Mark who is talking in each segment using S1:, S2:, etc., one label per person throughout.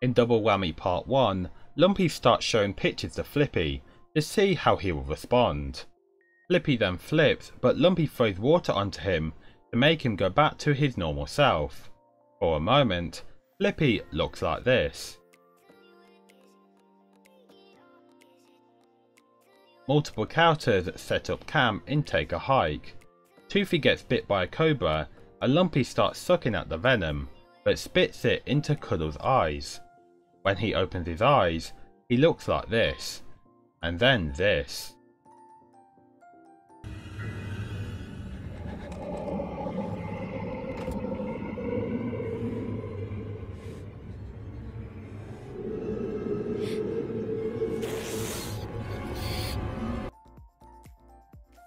S1: In Double Whammy Part 1, Lumpy starts showing pictures to Flippy to see how he will respond. Flippy then flips, but Lumpy throws water onto him to make him go back to his normal self. For a moment, Flippy looks like this. Multiple characters set up camp and take a hike. Toothy gets bit by a cobra and Lumpy starts sucking at the venom, but spits it into Cuddle's eyes. When he opens his eyes, he looks like this, and then this.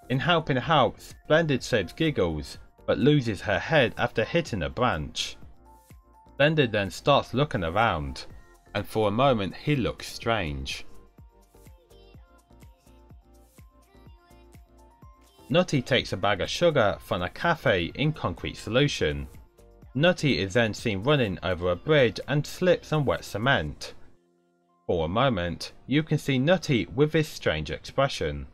S1: In Helping Help, Splendid saves Giggles, but loses her head after hitting a branch. Splendid then starts looking around, and for a moment he looks strange. Nutty takes a bag of sugar from a cafe in Concrete Solution. Nutty is then seen running over a bridge and slips on wet cement. For a moment, you can see Nutty with this strange expression.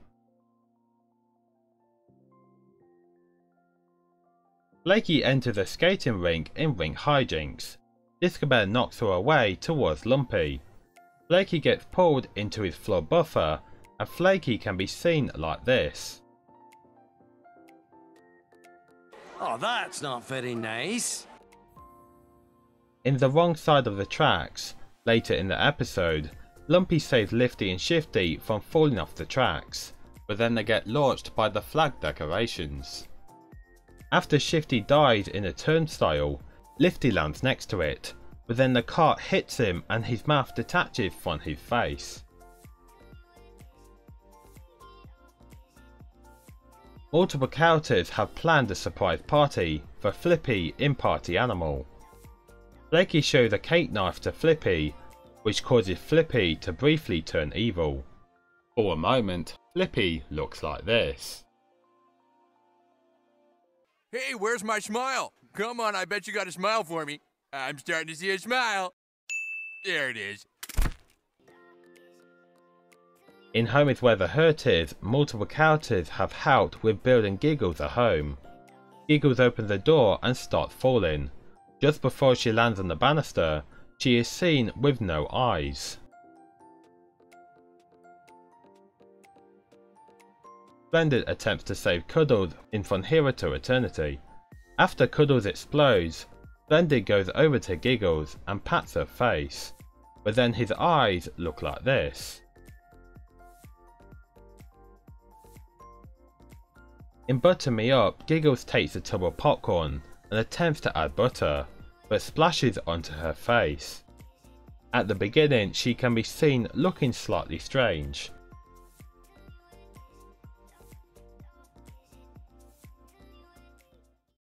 S1: Flaky enters a skating rink in rink hijinks. Disco knocks her away towards Lumpy. Flaky gets pulled into his floor buffer and Flaky can be seen like this.
S2: Oh, that's not very nice.
S1: In the wrong side of the tracks, later in the episode, Lumpy saves Lifty and Shifty from falling off the tracks, but then they get launched by the flag decorations. After Shifty dies in a turnstile, Lifty lands next to it, but then the cart hits him and his mouth detaches from his face. Multiple characters have planned a surprise party for Flippy in Party Animal. Flaky shows a cake knife to Flippy, which causes Flippy to briefly turn evil. For a moment, Flippy looks like this.
S3: Hey, where's my smile? Come on, I bet you got a smile for me. I'm starting to see a smile. There it is.
S1: In Home is Where the Hurt Is, multiple characters have helped with building Giggles a home. Giggles opens the door and starts falling. Just before she lands on the banister, she is seen with no eyes. Splendid attempts to save Cuddles in From Here to Eternity. After Cuddles explodes, Splendid goes over to Giggles and pats her face, but then his eyes look like this. In Butter Me Up, Giggles takes a tub of popcorn and attempts to add butter, but splashes onto her face. At the beginning, she can be seen looking slightly strange,